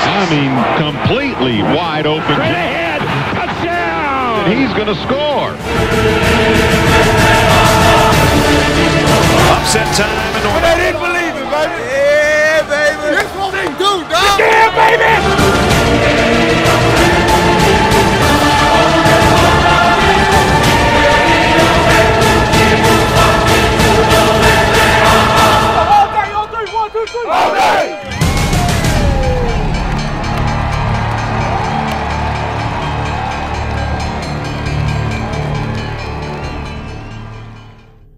I mean, completely wide open. Straight ahead. Touchdown. And he's going to score. Upset time.